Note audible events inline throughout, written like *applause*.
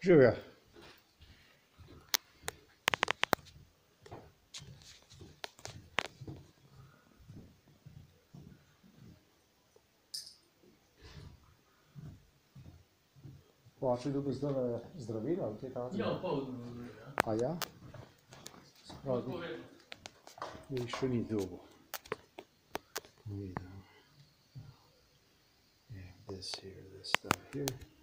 Żyje. O, a ty lubisz zdrowe zdrowina? Ty a ja? Sprawdzę. Jeszcze nie było. Nie, no. Yeah, this here, this stuff here.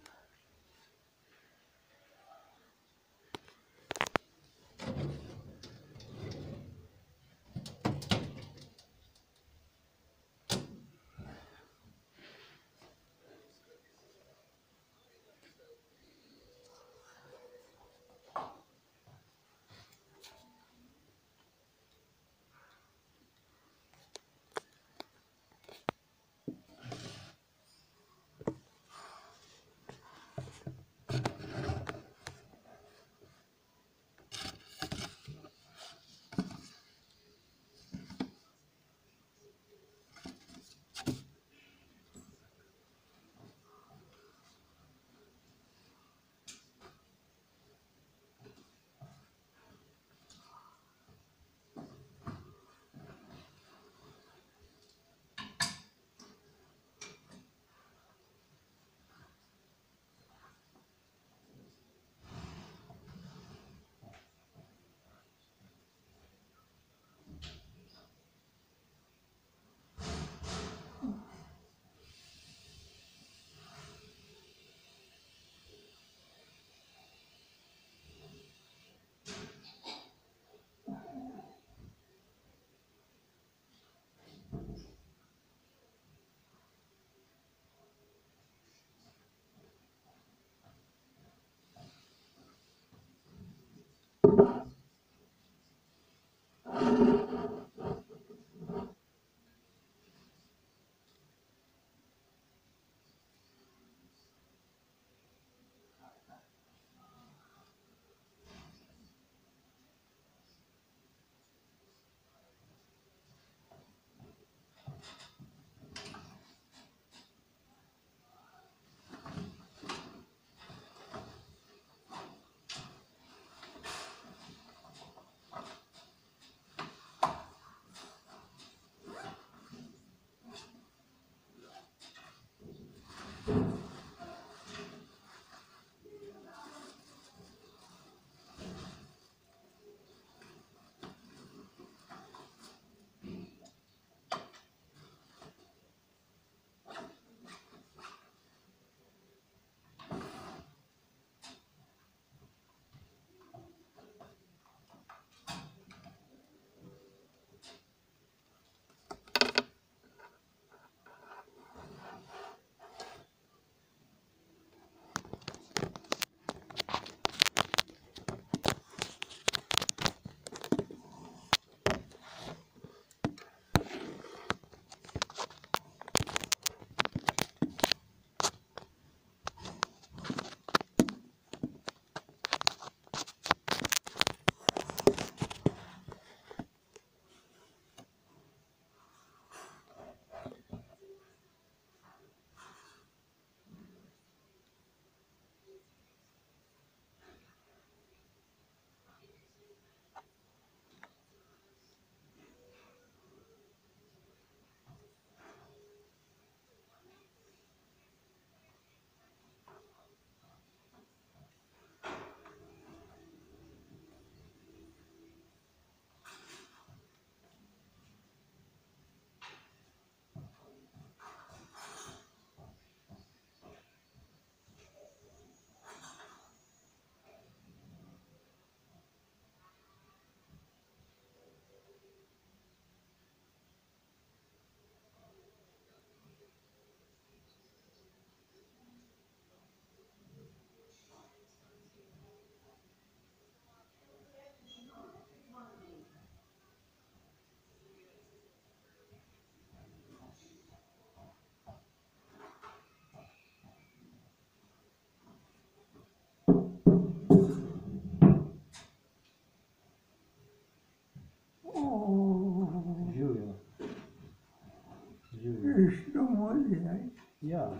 Yeah.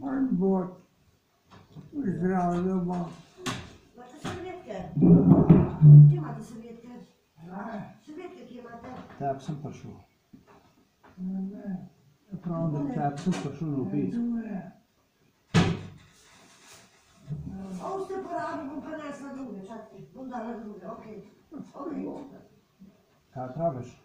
On board. Здравия дома. Тапсом пошел. Правда, тапсом пошел убить. Ovo ste porabili, bom prenesla druge, čakaj, bom dala druge, okej. Okay. Okay. Kaj praviš?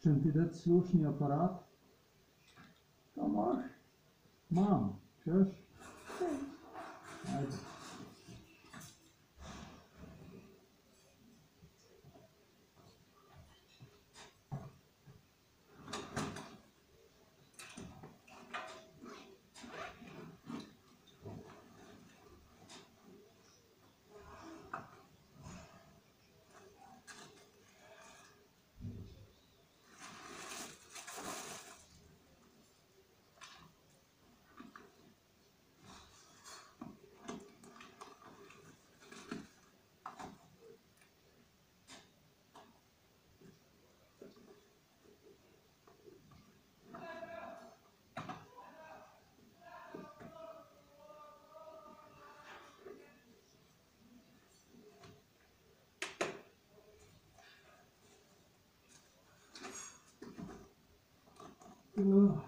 Czym ty dać słuszny aparat? To masz? Mam. Chcesz? Tak. pelo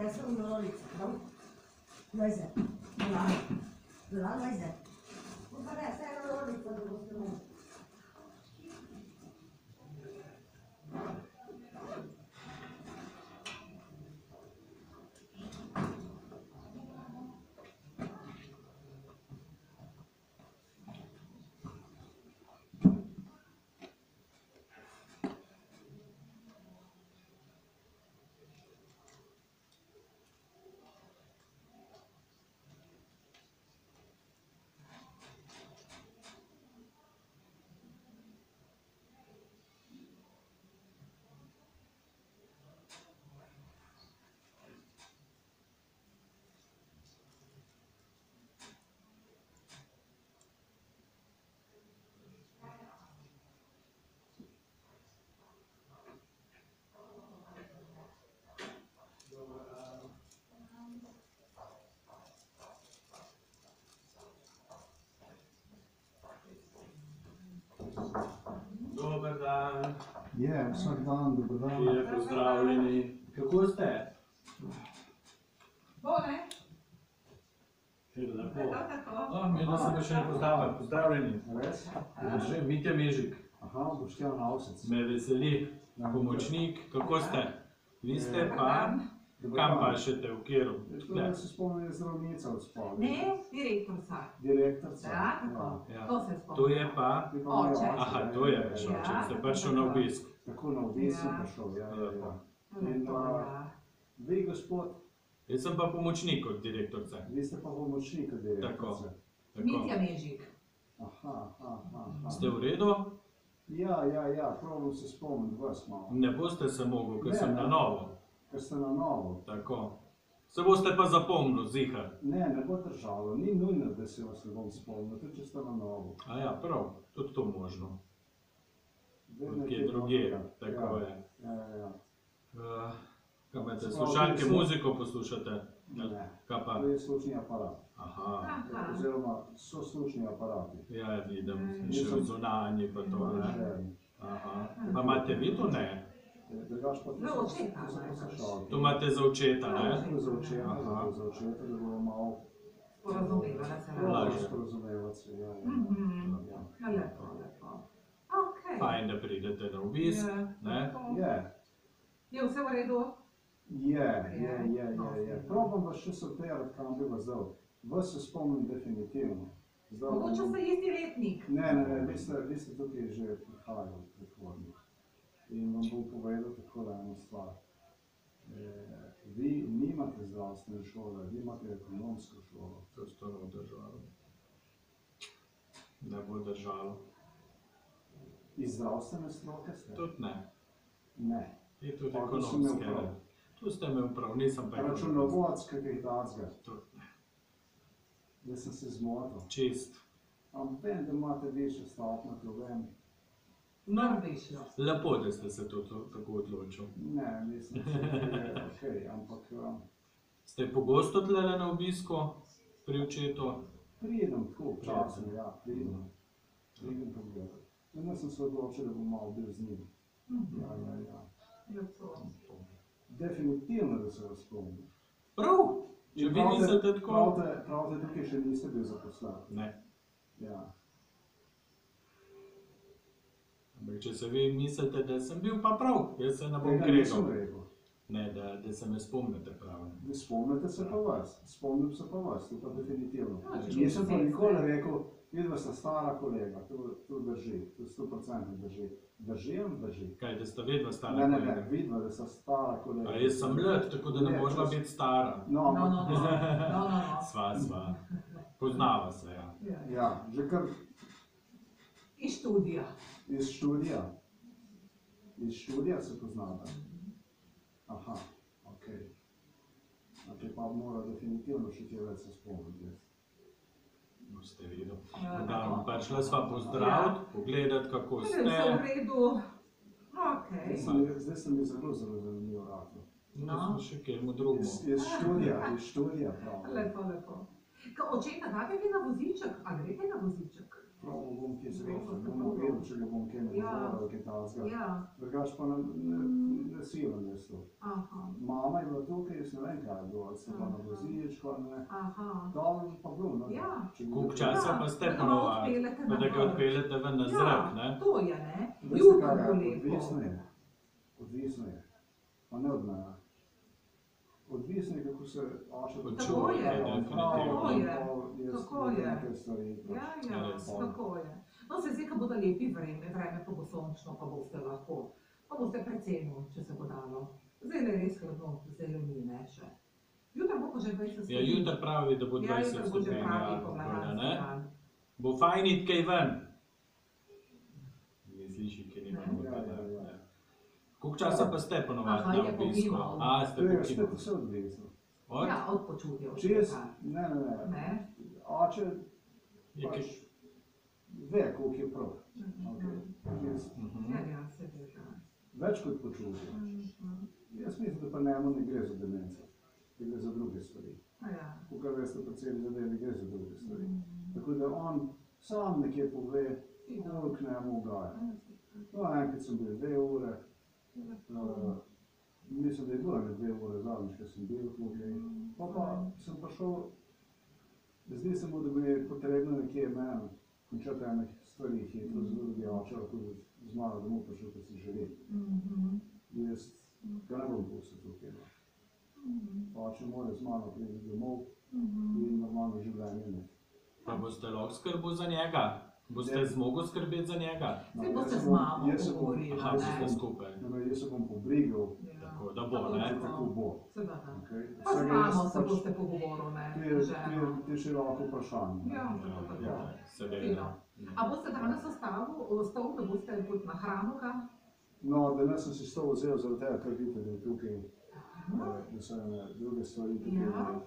dessas dores. Então, nós é. Lá. Lá nós é. Je, vsak dan, dober dan. je pozdravljeni. Kako ste? Bo, ne? Lepo. Tako, tako. Mi da se ga še ne poznava. Pozdravljeni. Res? Že Mitja Mežik, Aha, Boštjan Avsec. me veseli, pomočnik, kako ste? Vi ste pa, Dober kam pa še te v kjeru? Tako da se spomnim zdravnica od spomni. Ne, direktorica. Direktorca. Ja, tako. Ja. To se To spomnim. je pa, Oče. aha, ne? to je Ja, oče, Ja. ste prišel na obisk. Tako na obisk sem Ja. prišel, ja, ja, ja. Lepo, ja. Vi, gospod, Jaz sem pa pomočnik od direktorce. vi ste pa pomočnik direktorca. Tako. Mitja Mežik. Aha, aha, aha. Ste v redu? Ja, ja, ja, pravno se spomnim vas malo. Ne boste se mogli, ker Ne, sem ne. na novo. Ker ste na novo. Tako. Se boste pa zapomnili, zihar. Ne, ne bo držalo, ni nujno, da se vas ne bom spomnil, tudi če ste na novo. A ja, prav, tudi to možno. Kje drugje, novega. tako ja. je. Ja, ja, ja. Uh, kaj imate, slušalke, nisem- muziko poslušate? Ne, Kaj pa? to je slušni aparat. Aha, Aha. Oziroma so slušni aparati. ja, vidim, Mm. še zunanji pa to, ne? Aha. Pa imate vi to ne? Drugač pa No, ne, poslušalke. To imate za očeta, ne? To je za očeta, Aha. za očeta, da bomo malo Sporazumevali se Lažje. sporazumevati se. Ja, ja, Mhm. ja. Ja, lepo, lepo. Ok. Fajn, da pridete na obisk. Je, ne? tako. Je, vse v redu? je, je, je, No, je, je. Probam vas še sortirati, kam bi vas dal. Vas se spomnim definitivno. Zdaj, Mogoče ste isti letnik. Ne, ne, ne, vi ste, vi ste tukaj že prihajali v prihodnje. In vam bom povedal tako eno stvar. E, vi nimate zdravstvene šole, vi imate ekonomsko šolo. To je to ne bo držalo. Ne bo držalo. Iz zdravstvene stroke ste? Tudi ne. Ne. Je tudi Pa, ekonomske. ne. Tu ste imel prav, nisem pa ekonomski. Računovodc, kaj takega. Tudi ne. Da sem se zmotil. Čist. Ampak vem, da imate više stopnje, to vem. No, lepo, da ste se to, to tako odločili. Ne, mislim, da je ok, ampak um, Ste pogosto tlele na obisku pri očetu? pridem tako včasih, ja, pridem. Pridem pogledati. Danes sem se odločil, da bom malo bil z njim. Mhm. Ja, ja, ja. Lepo. Definitivno, da se vas spomnim. Prav, če vi mislite tako. Pravite, pravite, tukaj še niste bil zaposlen. Ne. Ja. Ampak če se vi mislite, da sem bil pa prav, jaz se ne bom kregal. rekel. Ne, da, da se me spomnite prav. Ne Spomnite se pa vas, spomnim se pa vas, to pa definitivno. Ja, Nisem pa nikoli rekel, vidva sta stara kolega, to, to drži, to sto procentno drži. Drži ali ne drži? Kaj, da ste vedno stara Ne, ne, kolega? ne, vidva, da sta stara kolega. A jaz sem mlad, tako da ne Ne, možna to- biti stara. No, No, no, no. no, no, no. *laughs* Sva, sva. Poznava se, ja. Ja. ja, že kar Iz študija. Iz študija. Iz študija se poznate. Aha, ok. Znači pa mora definitivno še kje več se spomniti. Boste videli. Ja, Da, tako. prišla sva pozdraviti, pogledati, kako je vse v ste. redu. Ok. Zdaj se mi- Zdaj se mi zelo, zelo zanimivo rado. No, še kjemu drugemu. Iz, iz študija, iz študija prav. Lepo, lepo. Očeta, date vi na voziček, a greste na voziček? Prav bom kje zrešil, bom videl, če ga bom kje Ja. nagovoril, kaj tazga. Ja, Drugač pa ne, ne, ne silen jaz to. aha, Mama je bila tukaj, jaz ne vem kaj je bilo, ali sem bila na vozičku ali ne. aha. Dol pa bil, no. Ja. Če mi- Koliko časa pa ste Da ponovadi? odpeljete Pa da ga vrh. odpeljete ven na zrak, ne? Ja, to je, ne? Veste Jutro kaj bo je, lepo. odvisno je. Odvisno je. Pa ne od mene. Odvisno je, kako se oče Tako človeka, je. Definitivno. Tako je. Tako je. Ja, ja, Res. tako je. No, se zdi, da bodo lepi vreme, vreme pa bo sončno, pa boste lahko, pa boste precenili, če se bo dalo. Zdaj je res hladno, zelo ni ne še. Jutro bo pa že 20 stopinj. Ja, jutri pravi, da bo Ja, 20 jutro bo že stopinj. pravi ja, pomladanski ne? dan. Bo fajn iti kaj ven. Ne sliši, ker nima Ne. nobene. Ja, ja, ja. ne. Koliko časa pa ste ponovadi Aha, na je obisku? pogimal. A, ste To je spet pokimal. vse odvisno. Od? Ja, od počutja. Če jaz, očeta. ne, ne, ne. Ne? Oče Je pač ve, koliko je prav. Mhm. Okay. Jaz, Mhm. Ja, ja, seveda. več kot počutim. Mhm. Jaz mislim, da pa njemu ne gre za demenco, da gre za druge stvari. Ja. Kukaj veste, po celi zadevi gre za druge stvari. Mhm. Tako da on sam nekje pove, koliko njemu ugaja. No, enkrat sem bil dve ure, uh, mislim, da je bilo ene dve ure zadnjič, ko sem bil tukaj. Pa pa sem prišel, zdi se mu, da bi potrebno nekje meni končati enih stvari hitro, zato da bi oče lahko z malo domov prišel, ko si želi. Mhm. Jaz ga ne bom pustil tukaj. No. Mhm. Oče mora z mano priti domov Mhm. in normalno življenje imeti. Pa boste lahko skrbel za njega? Boste Ja. zmogli skrbeti za njega? No, boste z mamo jaz se bom- Aha, ne? boste skupaj. Jaz se bom pobrigal, Ja. Tako, da bo, ne? tako. bo. Seveda. Okay? Pa z mamo se boste pogovorili, ne? Je, to je široko vprašanje. Ja, tako, tako. Ja. Fino. Seveda. A boste danes ostali, ostal, da boste tudi na hranu ga? No, danes sem si to vzel zaradi tega, ker vidite, da je tukaj, eh, da so druge stvari tukaj. Ja.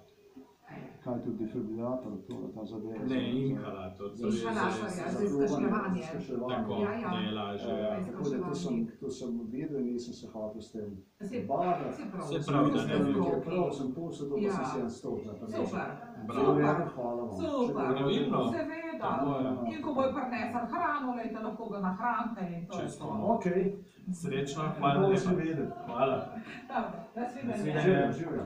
Kaj tudi defibrilator, to je ta zadeva. Ne, inhalator. to je Inhalator, za- ja, za- izkašljevanje. Tako, Ja, ja. da je lažje. ja. Eh, Tako da to sem, to sem videl, nisem se hotel s tem Se badati. se prav. Se pravi, da Sem ne bi- nekje prav, sem pa Ja. sem si en stol naprimer. Super. Bravo. Super. Hvala vam. Super. Pravilno. Seveda. Tako je. In ko bo prinesel hrano, lejte lahko ga nahranite in to je Čisto. to. Ok, Srečno, hvala lepa. vedeti. Hvala. Dobro, nasvidenje. Nasvidenje. Živjo, živjo.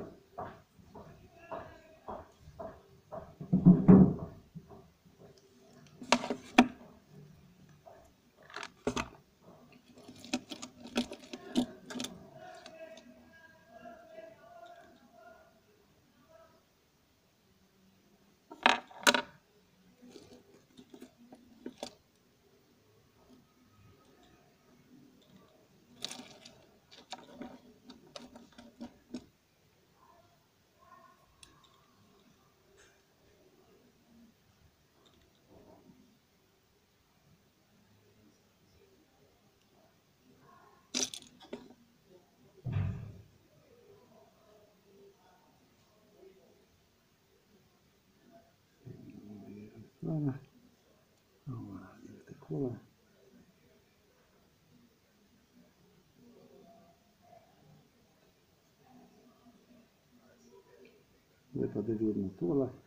lá. Vamos lá, deve ter tá que rolar. Vai para dever motor lá.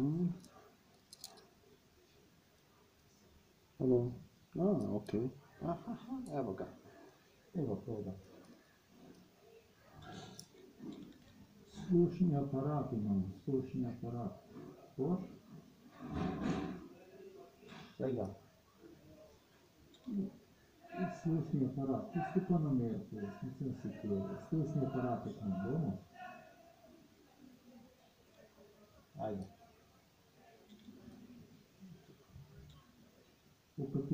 Hum. Hello. Ah, okay. Ah, ah, ah, é lugar. É lugar. Слушный аппарат, Иван, слушный аппарат. Вот. Legal. Слушный аппарат. Ты что на меня Слушный аппарат, как не дома? Aí.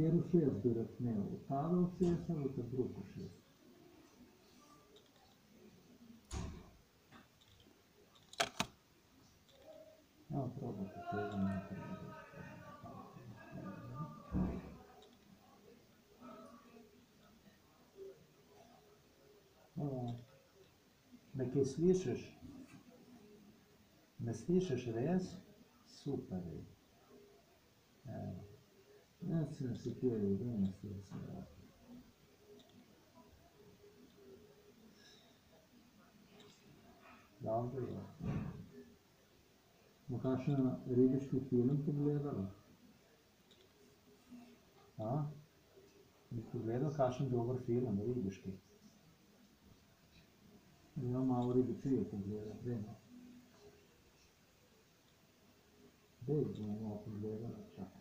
V katero šest bi rad imel? V tale v šest ali v ta drugo šest? Ja, probajte tega nekaj. Me kaj slišiš? Me slišiš res? Super je. Evo. Anasını sikiyor oldu anasını sikiyor. Daldı ya. Bu karşına öyle güç tutuyorum ki buraya dalar. Ha? Bi pogledal, kakšen dober film, da vidiš kaj. Ja, malo rebicije pogledal, zdaj. Zdaj bomo pogledali, čakaj.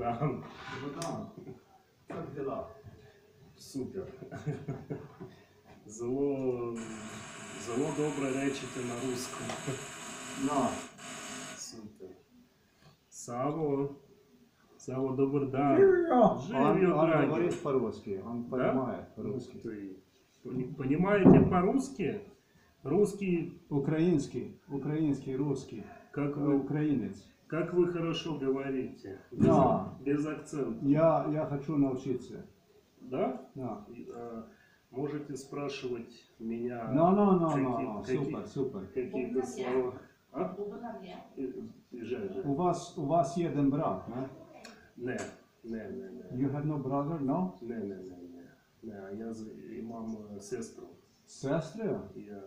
Богдан. Богдан, как дела? Супер. Зело, зело добре речите на русскому. На, Супер. Саво. Саво, добр дан. он, Живи, он драги. говорит по-русски, он Да? понимает Ух по-русски. Понимаете по-русски? Русский, Украинский, украинский, русский, как э, вы, украинец. Как вы хорошо говорите. Без, Да. без акцента. Я, я хочу научиться. Да? Да. И, а, можете спрашивать меня No, no, no, какие- no, no, какие- супер, супер. какие-то слова. А? Же. У вас, у вас один брат, не? Не, не, не, не. You have no brother, no? Не, не, не, не. Не, а я з- і мам е, сестру. Сестри? Я...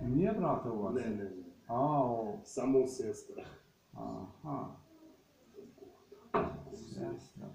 Не брата у вас? Не, не, не. А, Саму сестра. Ага. Ясно.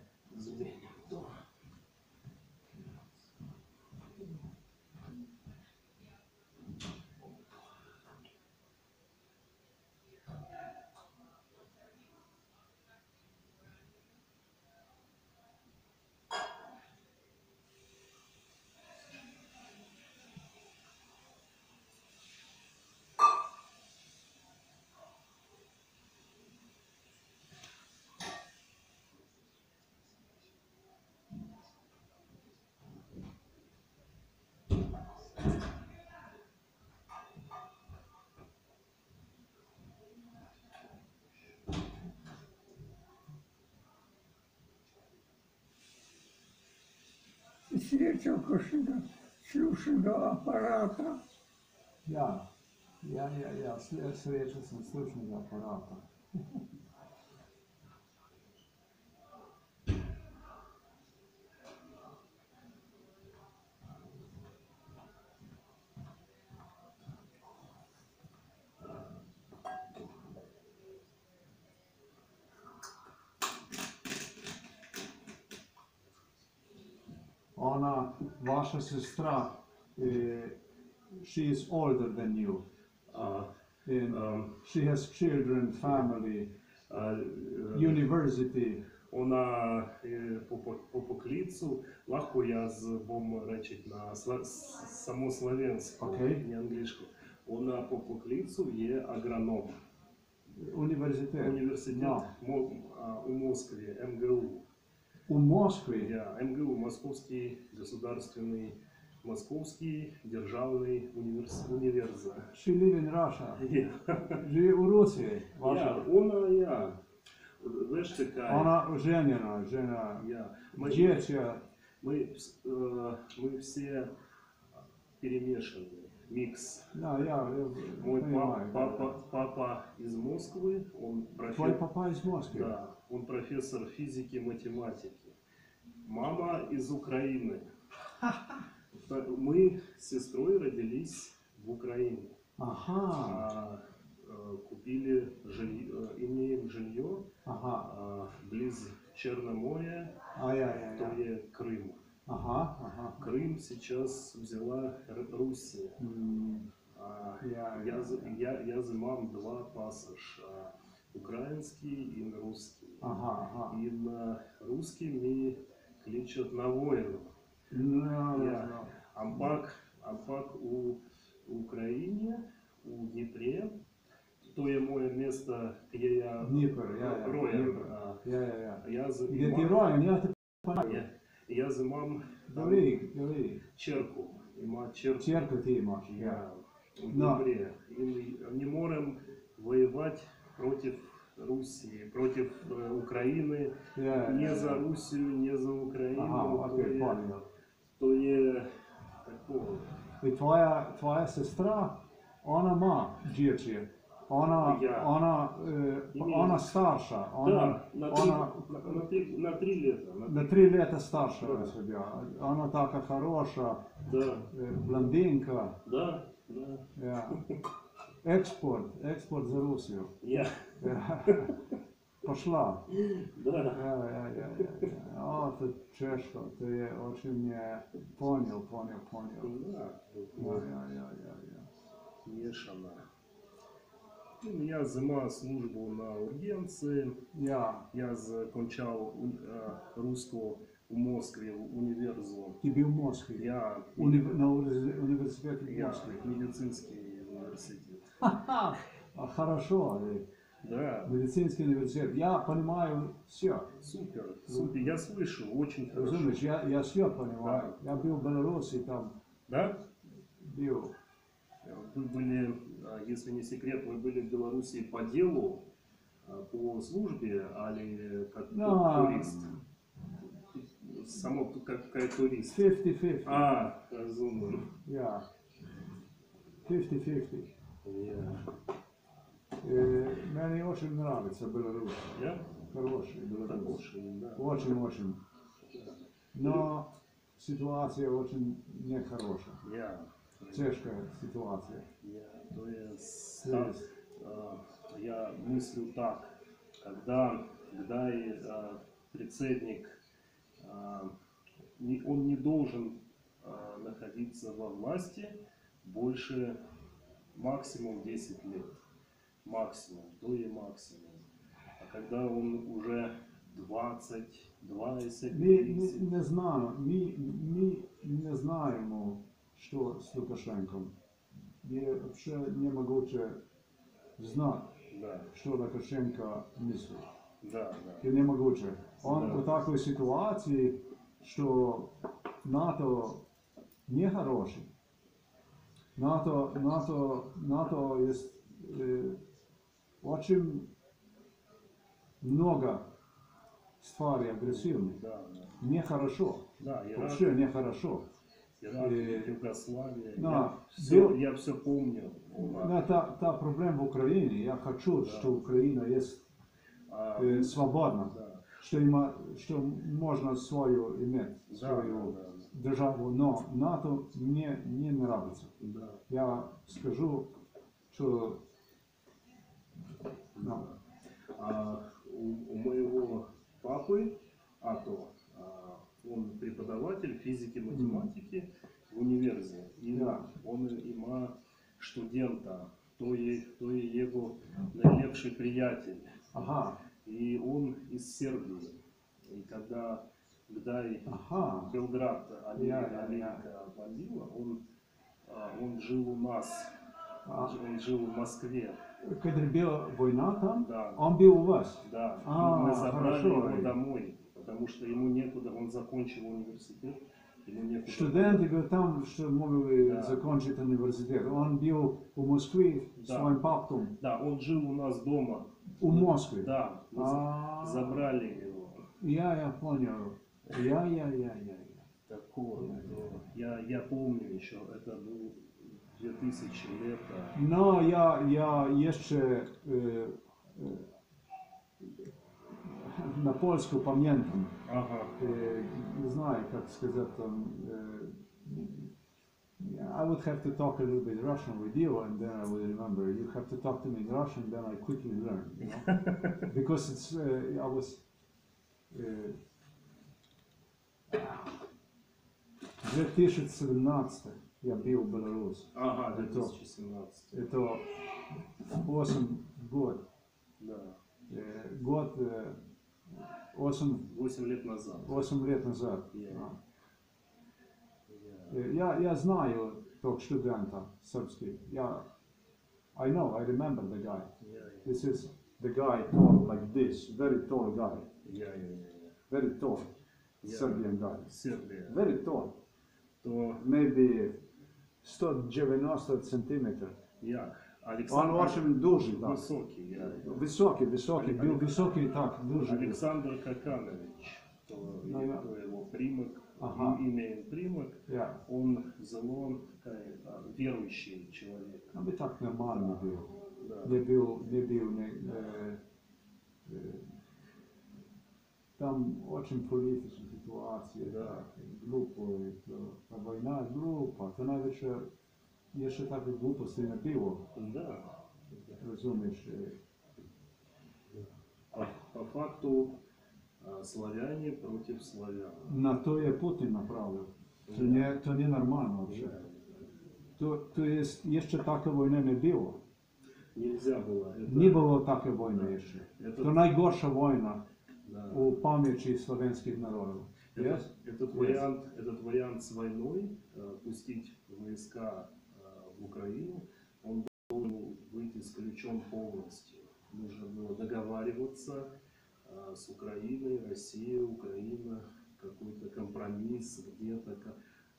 srečal kakšnega slušnega aparata? Ja, ja, ja, ja. srečal sem slušnega aparata. *laughs* vaša sestra, eh, she is older than you. А, And ем, she has children, family, а, е, university. Вона е, по, по, по покліцу легко я з бом речить на сла, с- самослов'янську, Окей. не англійську. Вона по покліцу є агроном. Університет. Університет No. Мо- а, у Москве, МГУ. У Москві. Я, МГУ, Московский государственный, Московский державный универс, универза. She live in Russia. Я, Живе у Русії. я, Ваша. вона я. Знаєш, така, Вона оженена, жена. я. Ми, Дітя. мы, вс- э, мы все перемешаны, микс. Да, я, я Мой понимаю. папа, папа, папа из Москвы, он Твой профессор, папа из Москвы? да, он профессор физики, математики. Мама из Украины. *laughs* Та- Мы с сестрой родились в Украине. Ага, А, э, купили жилье, э, имеем жилье ага. а, близ Черноморья, то Ай-яй-яй. є Крым. Ага, ага. Крым сейчас взяла Р- Руссия. М, А, Я- я, з- я, я зимам два пасаж. а, Український і русский. Ага, ага. І на русский ми кличуть на войну. Ну, Я- ну. Ампак, ампак у Україні, у Дніпрі. То є моє місто, де я Дніпро, я, я. роєм. Дніпро. а, Я, я, я. Я, з- Где ты мам- роем? Я тебе понимаю. я, я зимам Говори, говори. черку. Има черку. Церкву ты имаш. Я. Я в Да. Днепре. И мы не можем воевать против Руси, против э, Украины, yeah, не yeah. за Русью, не за Украину. Ага, то окей, є. То є такого. І твоя, твоя сестра, она ма дети. Она Я. она е, Іменно. вона старша. Да, на три, вона на, три, на три лета. На, на три лета старша Да. від себе. Вона така да, е, блондинка. да, да. Yeah. Экспорт, экспорт за Россию. Я. *laughs* Пошла. Да. О, ты чешко, ты очень не понял, понял, понял. Да. Я, Я зима службу на ургенці. Я я закінчав э, русську в Москве в універсу. Тобі в Москве. Я унів... на університеті в Москве. Медицинский университет a хорошо, eh, Да, медицинский университет. Я понимаю все. супер, супер. Я слышу, очень хорошо. Разумеешь, я, я все понимаю. Я был в Беларуси, там Да? был. Вы были, а, если не секрет, вы были в Беларуси по делу, а, по службе, али как Да. турист? Само как, как турист. 50-50. А, разумно. Ja. 50-50. Мені дуже подобається Білорусь. Хороший Білорусь. Очень-очень. Но ситуация очень нехорошая. Yeah. Тяжкая ситуация. То есть, а, я мыслю так, когда, когда и, э, председник, э, а, не, он не должен э, находиться во власти больше максимум 10 лет. Максимум, то и максимум. А когда он уже 20, 20, Ми, 30, ми не знаємо, ми, ми не знаємо, що з Лукашенком. Є взагалі неможливо знати, да, що Лукашенко мислить. да, да. Je nemogoče. On Da. v takoj situaciji, što NATO nije хороший. НАТО, НАТО, НАТО есть э, очень много стvari агрессивных. Да, да. Нехорошо. Да, Ирак, Вообще нехорошо. Ирак, э, Югославия. да, я, все, я все помню. Да, та, та проблема в Украине. Я хочу, что Украина есть А, э, свободна. да, Что, има, что можно свою иметь, да, свою да, державу, но НАТО мне не нравится. да, да. Я скажу, что ну, А у, у моего папы, Ато, а, он преподаватель физики, математики в универзе. И Да. он има студента, то є, то є його найлепший приятель. ага, И он из Сербии. И когда, когда и ага, Белград я, Америка бомбила, он, а, он жил у нас, А. он жил в Москве. когда была война там, Да. он был у вас. Да, А, мы забрали хорошо. его домой, потому что ему некуда, он закончил университет, некуда. Студенти говорят, там, что могли Да. закончить университет. Он был у Москвы Да. своим папом. Да, он жил у нас дома. У Москвы. Да, мы А. забрали его. Я, я понял. Я, я, я, я, я. Такое. то Я, я помню еще, это был 2000 лета. Но я, я jeszcze e, e, на польsku pamiętam. Ага. E, nie знаю, как сказать там. e, I would have to talk a little bit Russian with you, and then I would remember. You have to talk to me in Russian, then I quickly learn. You know? because it's uh, I was. Uh, 2017 я был в Беларуси. Ага, Это- 2017. Это 8 год. Да. Э, Год, э, 8, 8 лет назад. 8 лет назад. Я- А. Я- Э, Я, я знаю тот студента сербский. Я, I know, I remember the guy. я- я- This is the guy tall like this, very tall guy, я- я- я- very tall, yeah. Serbian dollar. Serbia. Very tall. To maybe 190 сантиметров. Yeah. Олександр... Он очень дуже, да. Высокий, я, я. высокий високий, Олег... був високий, так, дуже. Александр Каканович, то, ну, я... то його примок, ага. ім'я він примок, yeah. он зело верующий чоловік. А бы так нормально был. Да. Не был, не був, не, не, там очень політична ситуація, да, глупо это, війна група, це навіть ще є ще так глупості не диво. Да. Разумеешь, А по факту а, славяне против славян. На то я Путін направив. То не, то не нормально вже. То, то есть еще такої війни не было. Нельзя было. Это... Не було такої війни еще. Это... То найгорша війна да. у памяти славянских народов. Этот, yes? этот, yes. Вариант, этот вариант с войной, э, пустить войска э, в Украину, он должен быть исключен полностью. Нужно было договариваться э, с Украиной, Россией, Украина, какой-то компромисс где-то.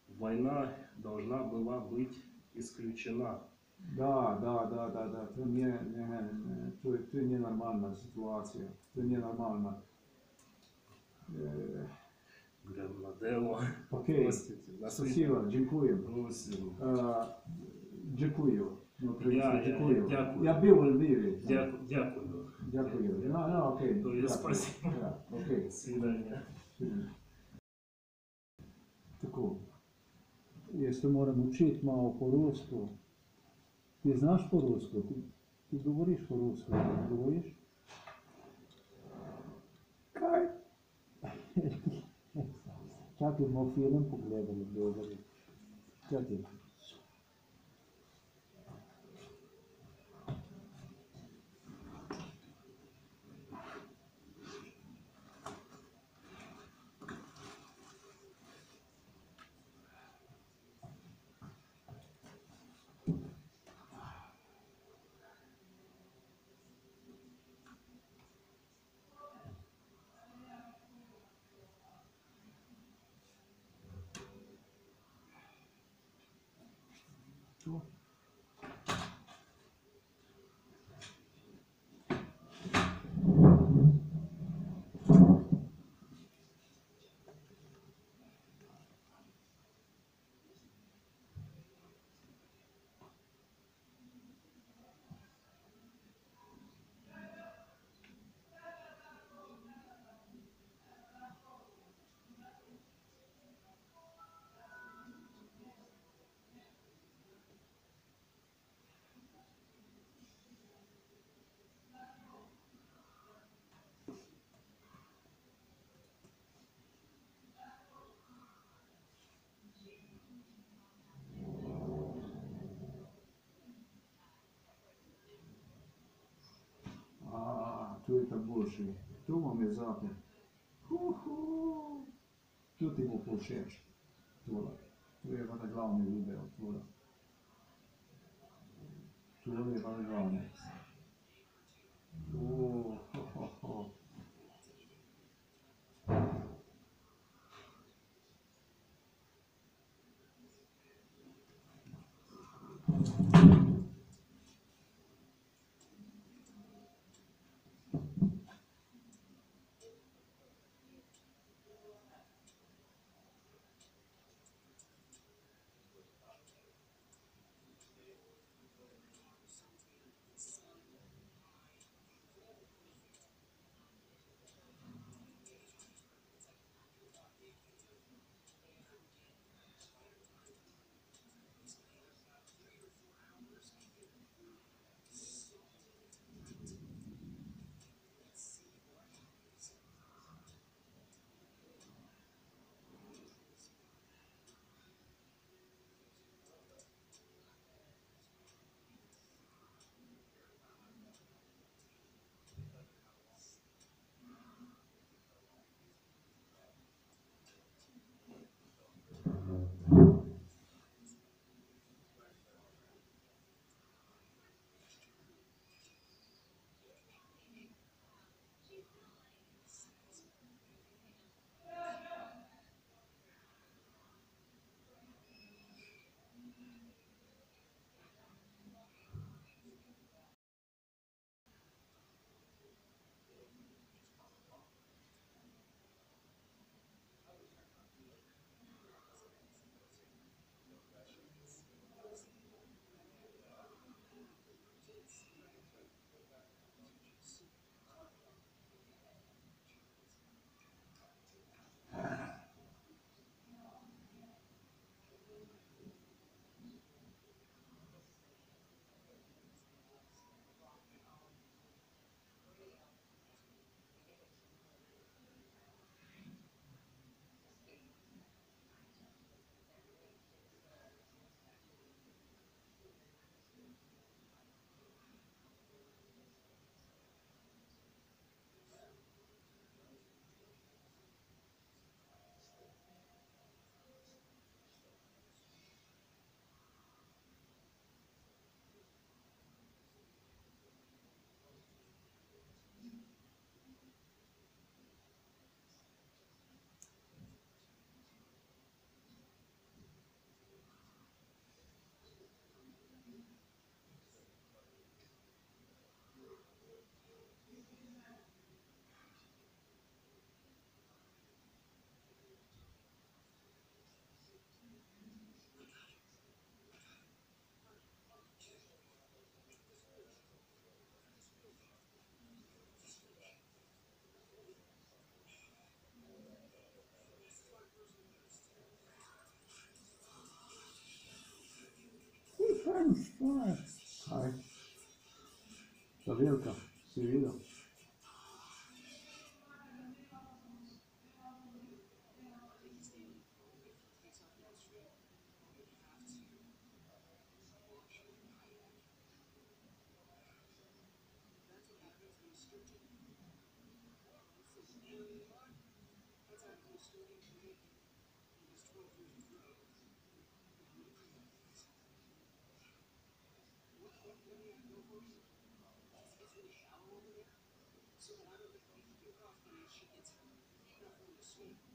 Война должна была быть исключена. Да, да, да, да, да. Это не, не, не, это, ситуация. Это ненормально. Гранмадело. Окей, Простите, спасибо, dziękuję. Просим. Е, Дякую. Ну, Я- я- дякую. дякую. Я був у Львові. Дякую. Дякую. Ну, ну, окей. То є дякую. спасибо. Да, Окей. До свидания. Tako. Jaz te moram učiti malo po rusko. Ti znaš po rusko? Ti, ti govoriš po rusko? Govoriš? Kaj? Quer que o meu filho não problema, meu tu je ta boljši. Tu vam je zapet. Uhu. Tu ti bo povšeč. Tole. Tu je pa ta glavni video. Tole. Tu je pa ta glavni. Oh, Tá Ai, tá vendo, cara? Se vira. sweet.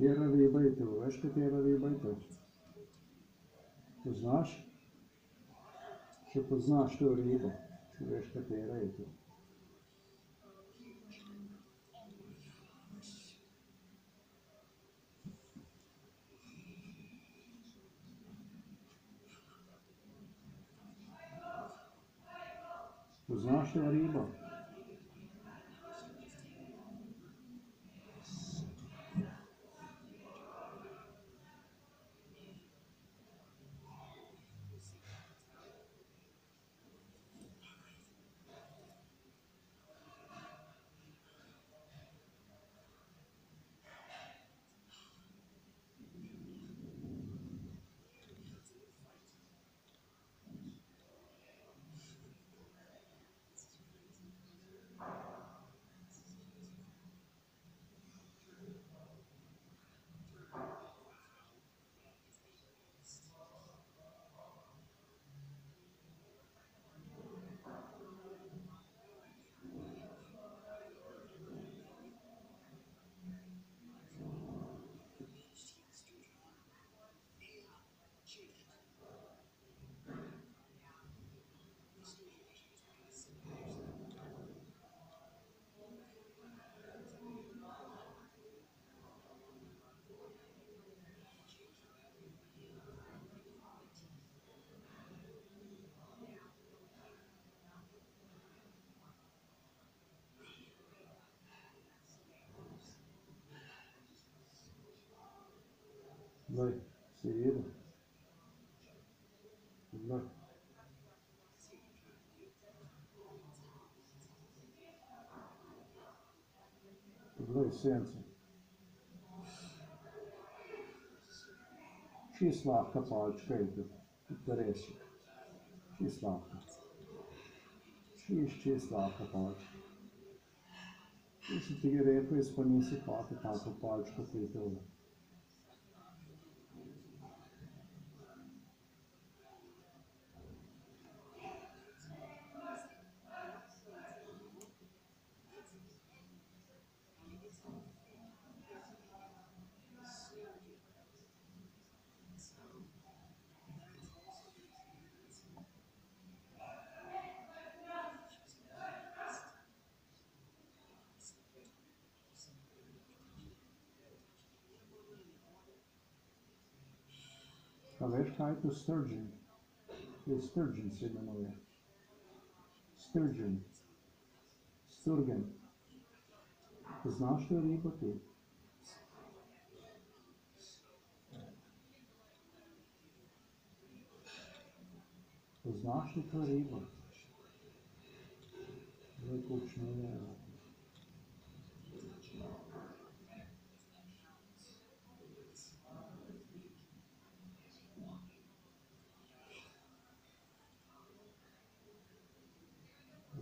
Je to? Veš, katera riba je to? Poznaš? Če poznaš to ribo, če veš, katera je to. Poznaš to ribo? Mãe, se viva. Mãe. Mãe, sente. Que slavka pode feito? Que parece? Que slavka? Que slavka pode? Isso te direi, pois, para mim, se pode, tá, que pode, que eu feito. Michael Sturgeon. Sturgeon se imenuje. Sturgeon. Sturgeon. Znaš što je riba ti? To riba? Zaključno je.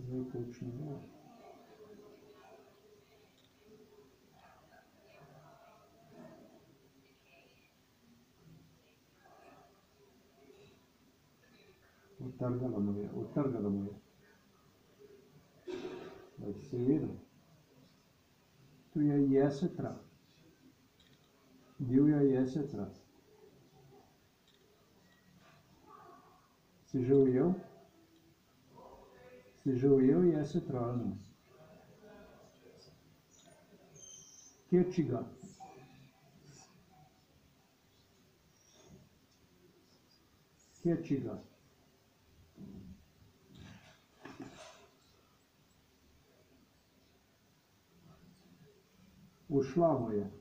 выключено. Utargalamayı, utargalamayı. Bak seyir. Tuya yesetra. Divya yesetra. Sejam eu. Tu je jesetra. Divja jesetra. Si že ujel?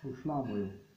Si že ujel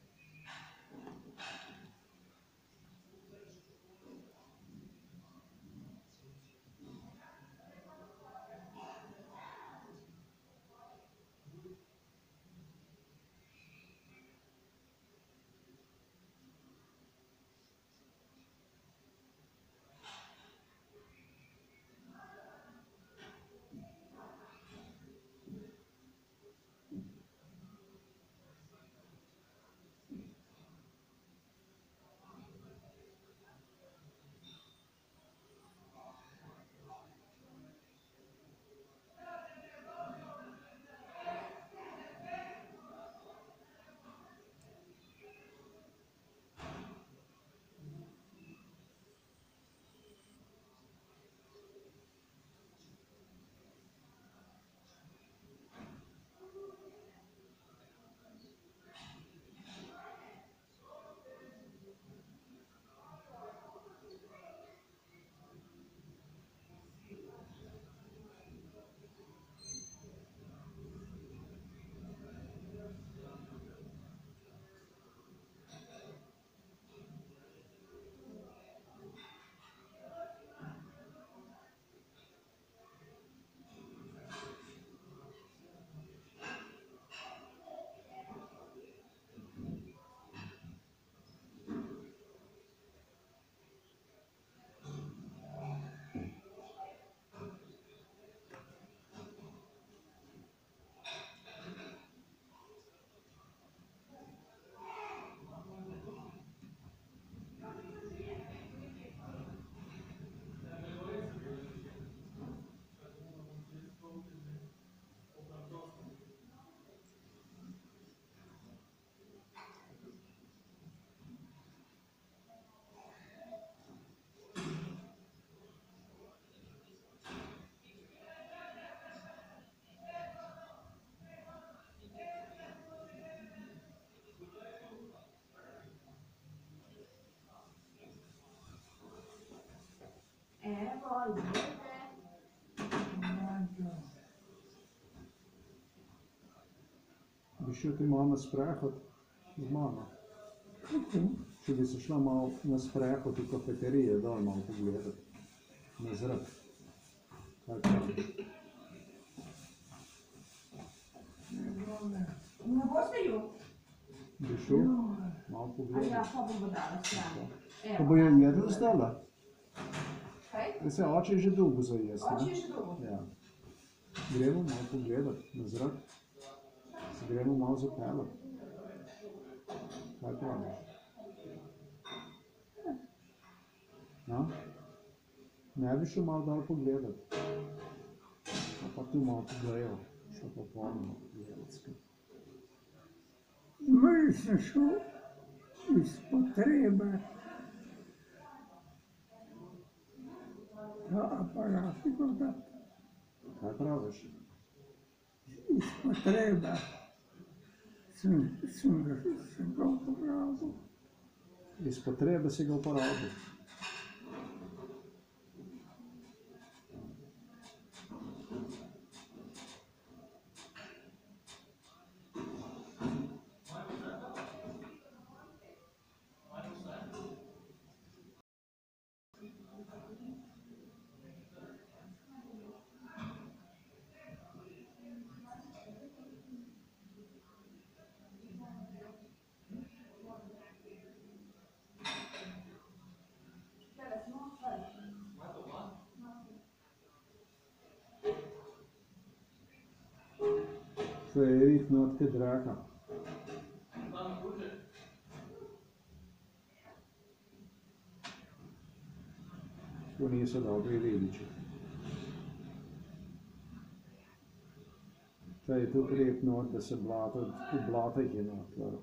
Bi šel ti malo na sprehod z mano? Če bi se šla malo na sprehod v kafeterije, dol malo pogledati. Na zrak. Kaj praviš? Ne boste ju? Bi šel malo A ja, pa bom dala stran. Pa bo je jedel zdala? Kaj? Se oče že dolgo za jesti, Oči ne? je že dolgo. Ja. Gremo malo pogledati na zrak. Se gremo malo zapeljati. Kaj praviš? No? Ne bi šel malo dol pogledati. A pa tu malo pogledal. Še pa polno gledati. Moj sem šel iz potrebe. Ta aparat, da Kaj praviš? iz potrebe sem, sem ga sem ga pobral. iz potrebe si ga uporabil. not te dragen. Sconì se no, per 11. Tā ir tu prieknotas blāta, blāta ienāk varu.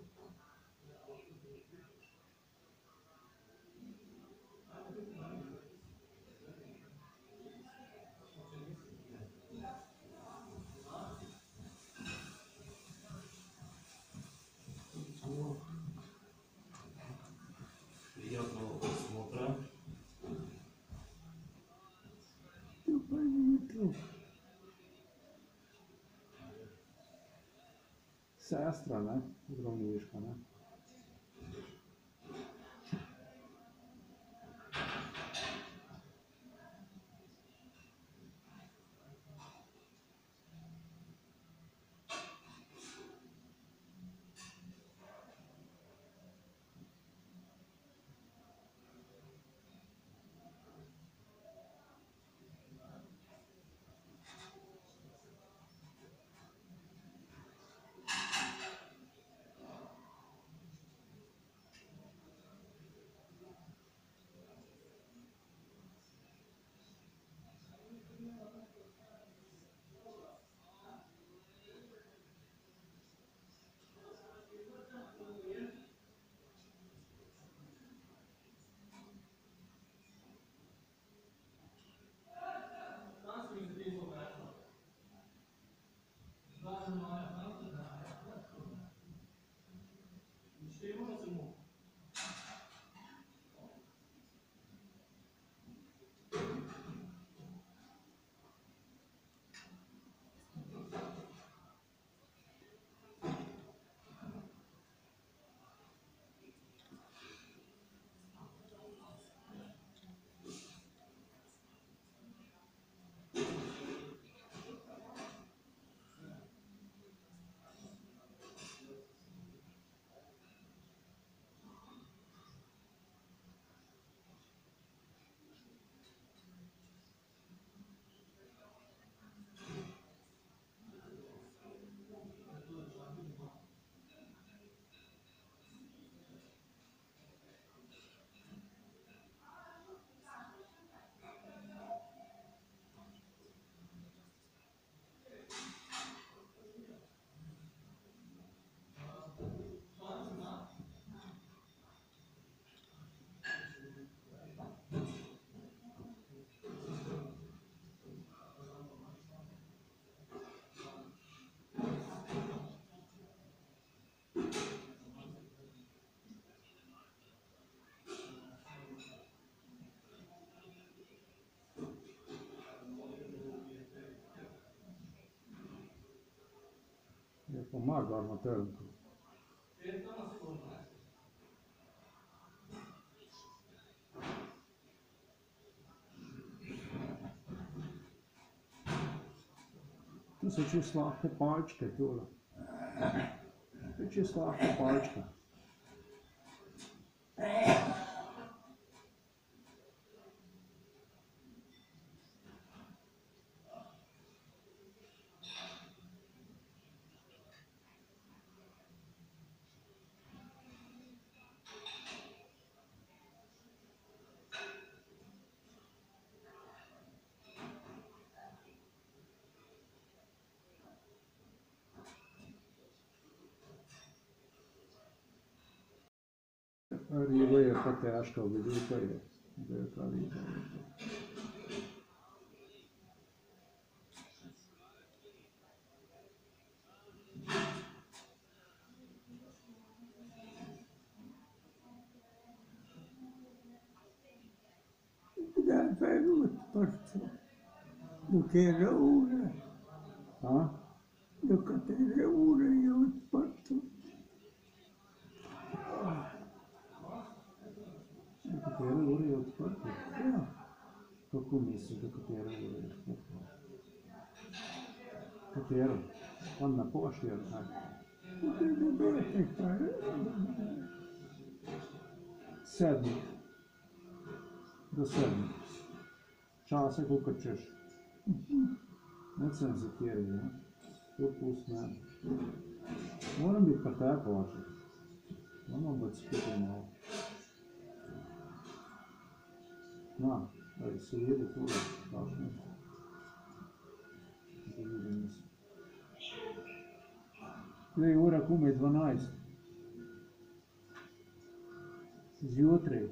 palestra, né? pomagam armatenku. Tu se čistila ako palčke, tole. Tu čistila ako palčke. Arriba je pa težko, veliko je. Delta arriba. Da, pa je bilo točno. Do tega ura. Katere ure je odprto? Katero? Tam na pošti ali kaj? do devete, kaj? Sedmih. Do sedmih. Čase, koliko češ. Ne sem za kjer, ne? To pust meni. Moram biti pa tako oče. Moram biti skupaj malo. Na, Ali se jede tu, važno. Koji urak ume 12. Zjutraj.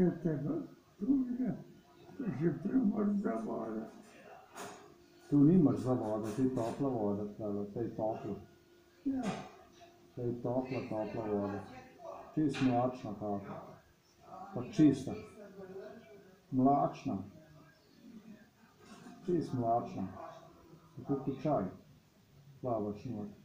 Odpihate ga, druge, že premrza voda. Tu ni mrzla voda, tu je topla voda, tole, to je topla. Ja, To je topla, topla voda. Čist mlačna taka. Pa čista. Mlačna. Čist mlačna. Tako kot čaj. Plavaš not.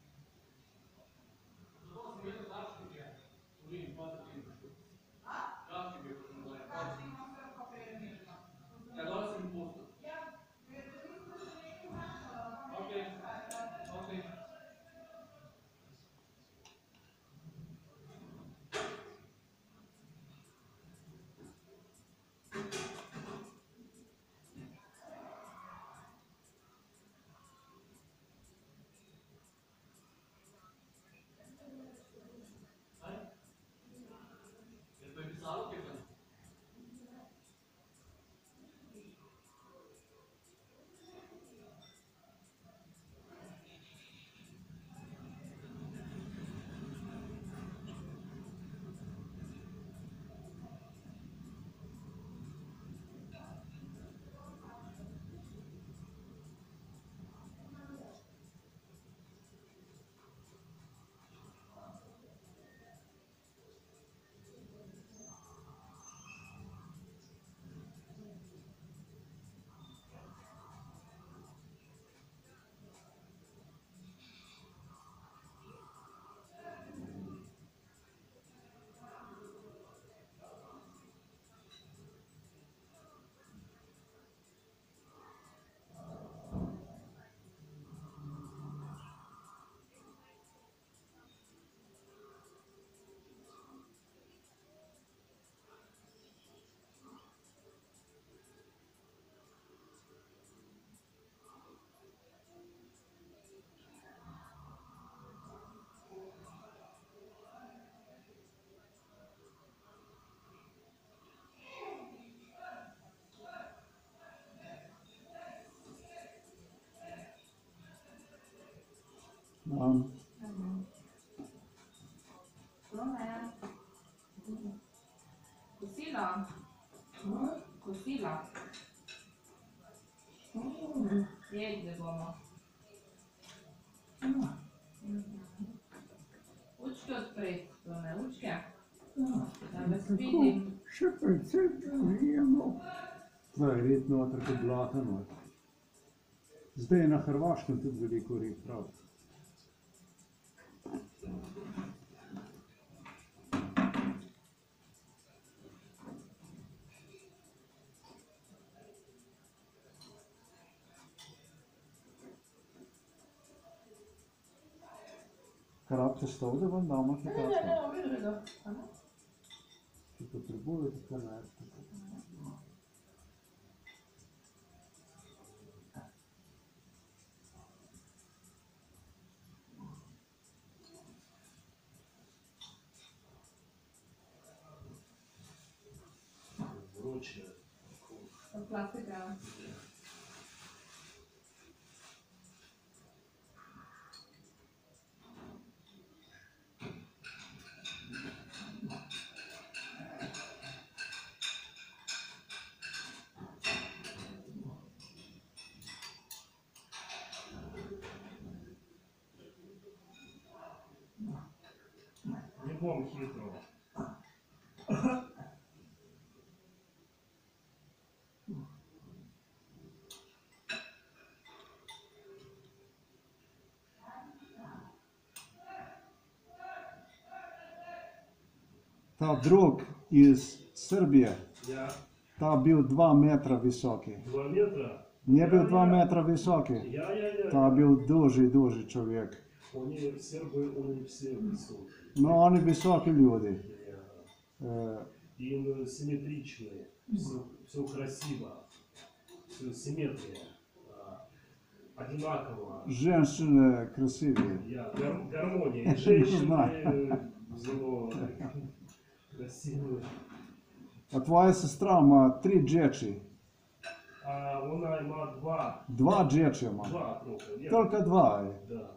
Um, Tome. Kosila. Kosila. Jedli bomo. Učke odpreti, tome, učke. Da vas vidim. še precej živimo. to je red noter kot blata noter. Zdaj je na Hrvaškem tudi veliko rib, prav. что, вот это дама ситуация. Что-то другое, это вторая. Классика. Та друг из Сербии. Я. Та был два метра высокий. Два метра? Не был 2 метра высокий. Я, я, я. Та был дуже-дуже человек. Они сербы, они все высокие. Но они высокие люди. Yeah. Им симметричные. Все, все красиво. Все симметрия. Одинаково. Женщины красивые. Я, гар гармония. Женщины зло. А твоя сестра ма три джечі. А вона има два. Два джечі ма. Два тільки. Тільки два. Да.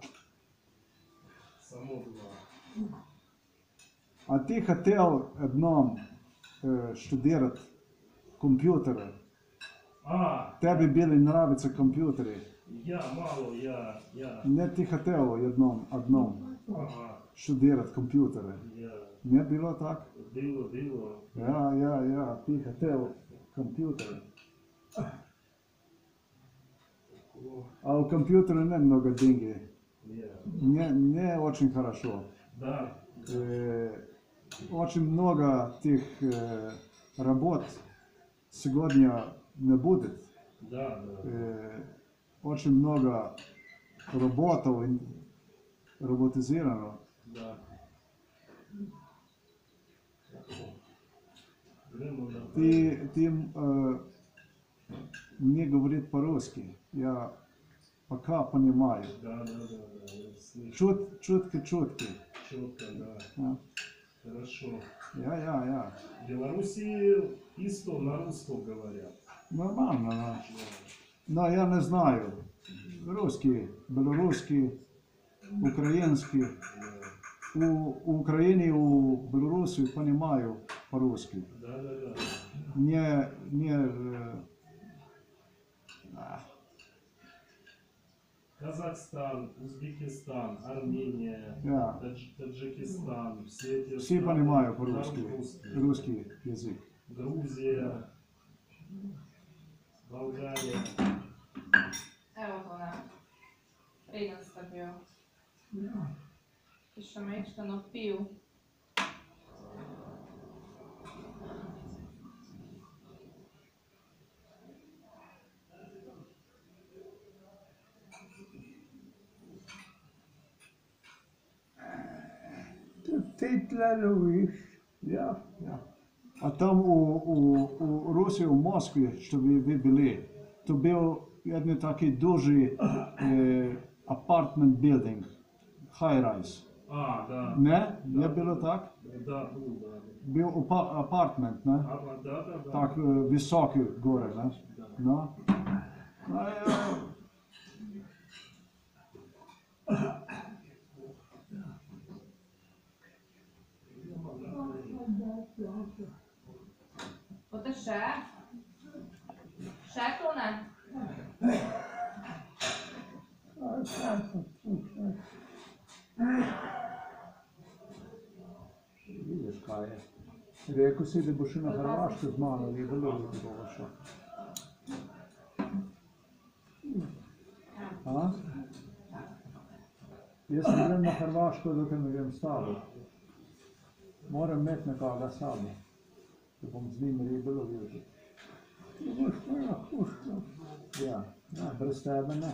Само два. А ты хотел одном э, студувати комп'ютери. А. Тебе были нравиться компьютеры? Я мало, я, я. Не ты хотел одном, одном ага. студувати комп'ютери. Я. Ne bilo tako? Было, было. Ja, ja, ja, ti hotel kompjutere. О, A v kompjuteru ne mnogo dingi. я. Не, не очень хорошо. Да, Э, очень много тех э, работ сегодня не будет. да, да. Э, очень много роботов роботизировано. Да. Время, да. Ты, ты э, мне говорит по-русски. Я пока понимаю. Да, да, да, я. Чут, чутки, чутки. Четко, да. Ja, Хорошо. ja, ja. ja. В Беларуси исто на русском говорят. Нормально, да. Но я не знаю. Русский, белорусский, украинский. У, у Украине, у Беларуси понимаю по-русски. Не, не... Э, а. Казахстан, Узбекистан, Армения, да. Тадж, Таджикистан, все эти Все страны, понимаю по-русски, русский, русский язык. Грузия, да. Болгария. Э, вот она. Принес такой. Да. Еще меньше, но пил. Hitlerov jih. Ja, ja. A tam v, v, v Rusiji, v Moskvi, če bi vi bili, to bil en taki duži eh, apartment building, high rise. A, da. Ne, da. je bilo tako? Da, da. Bil opa, apartment, ne? A, da, da, da. Tak eh, visoki gore, ne? No. No, ja. Potem še. Še to ne. Vidiš, kaj je. Rekel si, da bo še na Hrvaško z mano, ni bilo, da bo šel. A? Jaz ne grem na Hrvaško, dokler ne grem s tabo. Moram imeti nekoga s sabo, da bom z njim ribe lovil. Ti boš pa lahko šel. Ja, ja, brez tebe ne.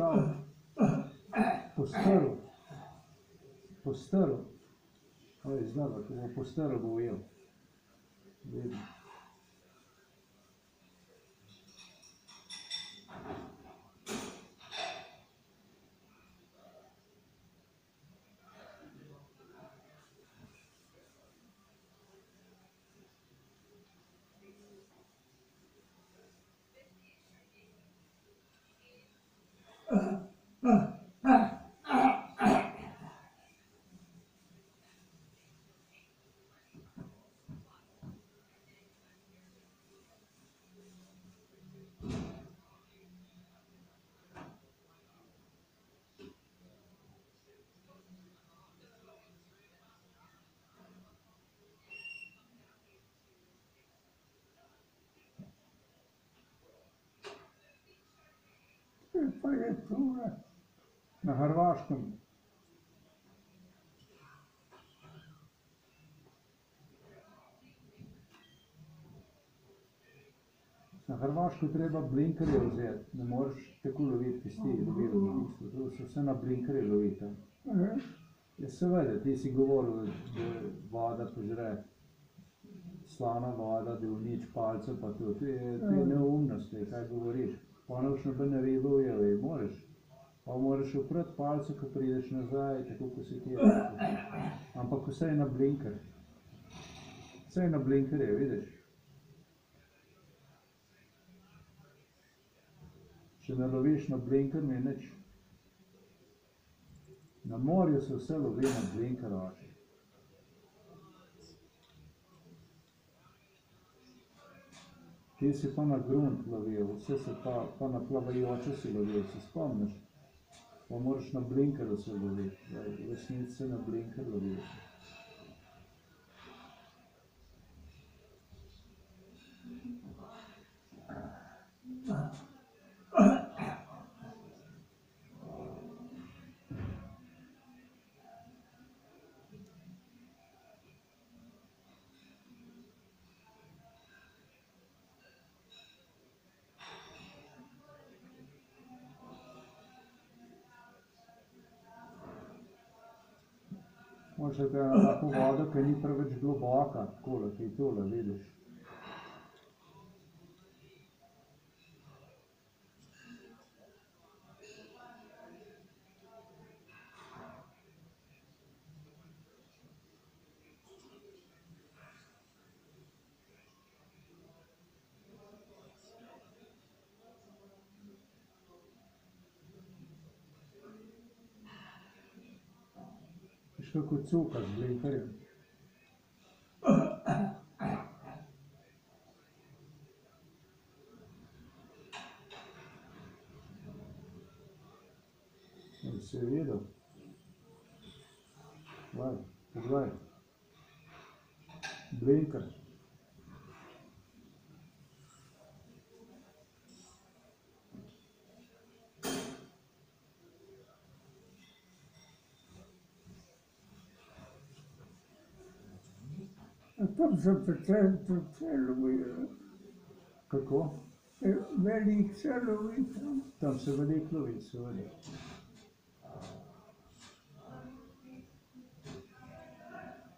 šal, po starom, po starom, ali znam da je po starom ujel. Vidim. Vedno. Pa je tura. Na Hrvaškem. Na Hrvaško treba blinkerje vzeti, ne moreš tako loviti tisti lovilni misli, to se vse na blinkerje lovite. Eh, Ja seveda, ti si govoril, da voda požre, slana voda, da unič palce pa to, to je, to je neumnost, ej, kaj govoriš. Pa ne boš nobene ribe ujel, ej, moreš. Pa moraš oprati palce, ko prideš nazaj, tako kot si ti rekel. Ampak vse je na blinker. Vse je na blinkerje, vidiš. Če ne loviš na blinker, ni nič. Na morju se vse lovi na blinker, oče. Ti si pa na grunt lovil, vse se pa, pa na plavajoče si lovil, se spomniš? Pa moraš na blinkeru se loviti, v resnici se na blinker lovi. Moraš da na tako vodo, ki ni preveč globoka, takole, kaj tole, vidiš. 国家的领导人。Tam se predvsem, predvsem lovijo. Kako? Eh, Velik se lovi tam. Tam se veliko lovi, seveda.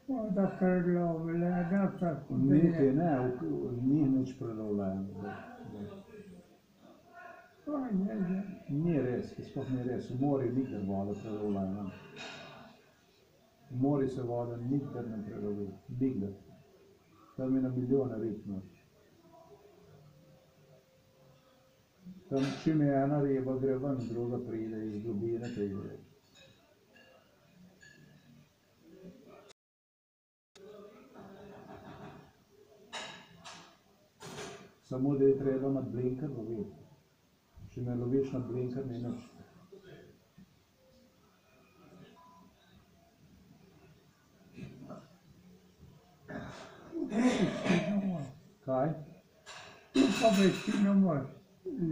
Voda prelovila, da tako Niti je. ne, ni nič prelovljeno. zdaj, zdaj. Aj, je, je. Ni res, to sploh ni res. V morju nikdar voda prelovljena. V morju se voda nikdar ne prelovi, nikdar. Tam je na milijone rib noč. Tam čim je ena riba, gre ven, druga pride iz globine, pride. Samo da je treba na blinker loviti. Če ne loviš na blinker, ni nič. Kaj? Pa večinoma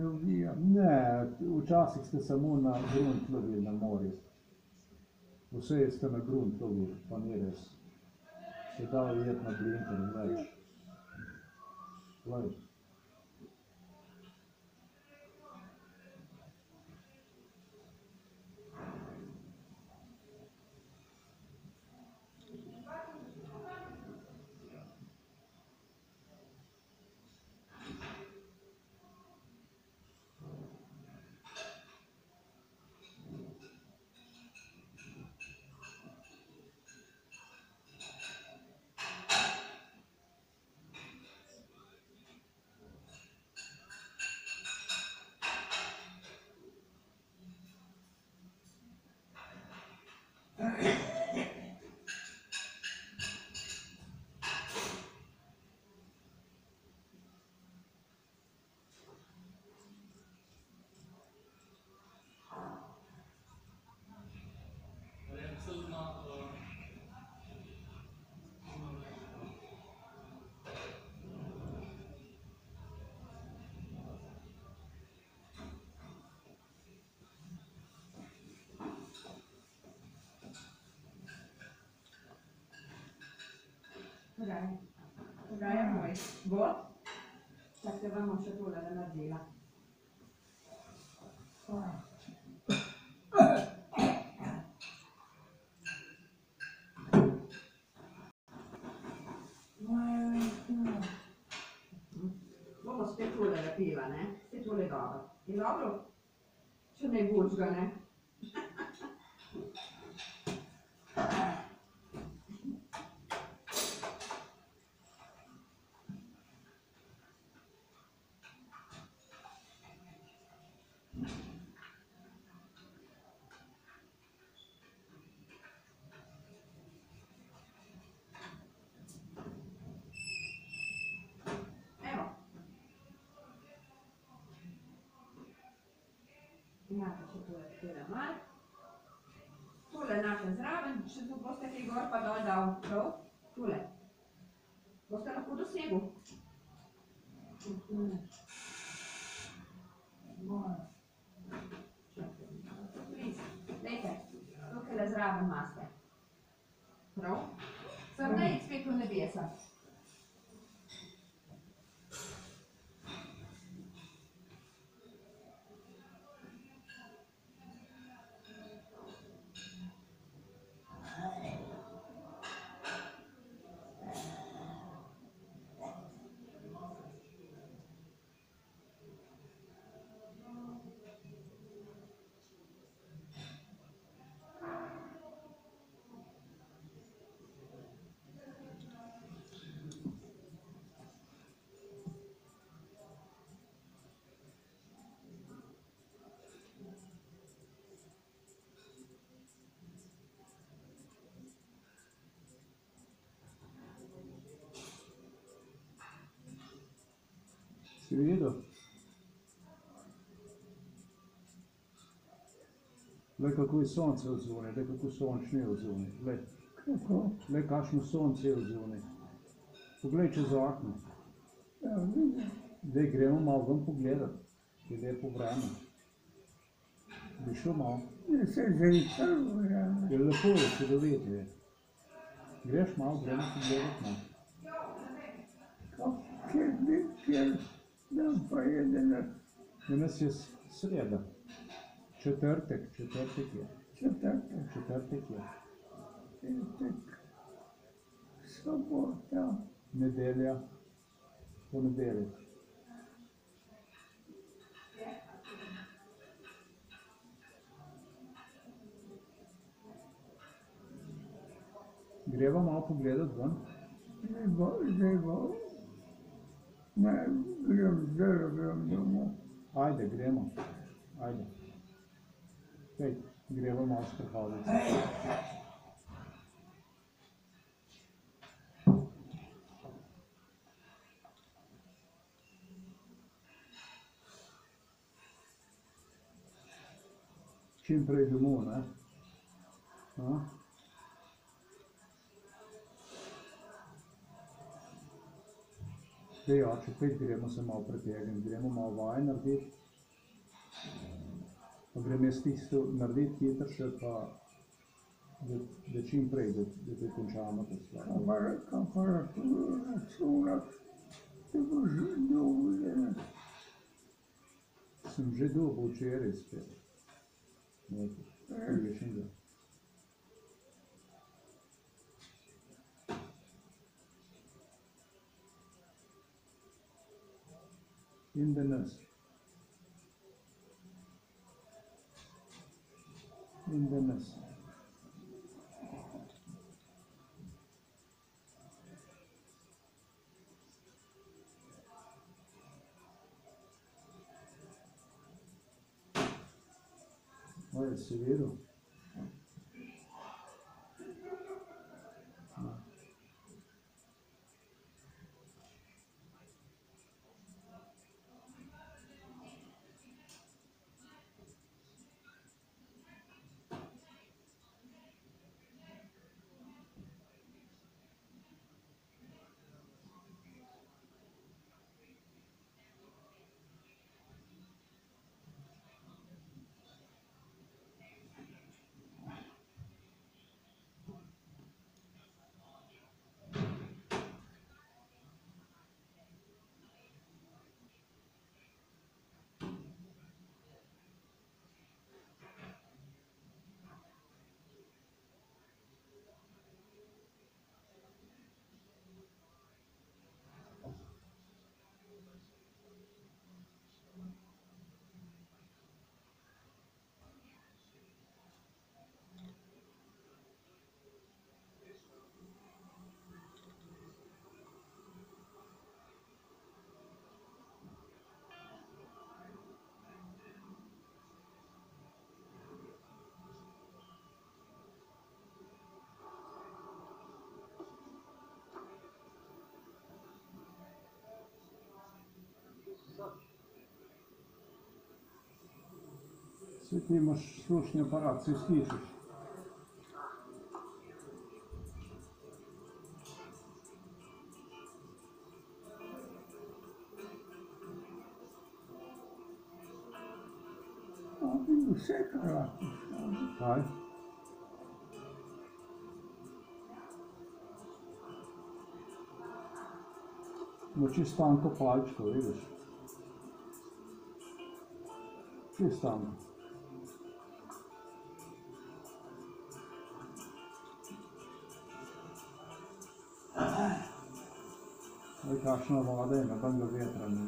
lovijo. Ne, včasih ste samo na grunt lovili na morju. Vse ste na grunt lovili, pa ni res. Se da ujeti na blinker več. Glej. Podaj je moj. Bo? Tako te bomo še tole naredila. Bomo spet tole lepila, ne? Spet tole dobro. Je dobro? Če ne božga, ne? Imate še tole tole mal. Tole naše zraven, še tu boste kaj gor pa dol dal, prav? Tule. Boste lahko dosegli. Lejte, tukaj zraven imate. Prav? Sem ne spet v nebesa. Videl? Le kako je sonce v zunaj, le kako sončno je v zunaj. Le, Kako? le kakšno sonce je v zunaj. Poglej čez okno. Ja. Zdaj gremo malo ven pogledat, je lepo vreme. Bi šel malo, Ne se zrikal, ja. je lepo, je čudovito je. Greš malo, gremo pogledat malo. Kjer bi, kjer поедем. У нас есть среда. Четвертик, четвертик є. Четвертик. Четвертик є. Четвертик. Субота. Неделя. Понеділок. Greva malo pogledati ven. Ne bo, ne bo. Ne, grem zdaj, grem domov. Ajde, gremo. Ajde. Hej, greva malo sprehoditi. Čim prej domov, ne? A? Zdaj, oče, pet gremo se malo pretegniti, gremo malo vaj narediti. Pa grem jaz tisto narediti hitro še pa, da, da čim prej, da, da te končamo to stvar. Kamar, temperaturo računati, da boš dovoljen. Sem že dobil včeraj spet. Nekaj, prejšnjega. In danes. in the. In the. Olha, se viram? Сьогодні маєш слушний апарат, все слышиш. Все карати. Так. Бо чистанко пачка, видиш? Чистанко. страшно молодой, но там бы ветра не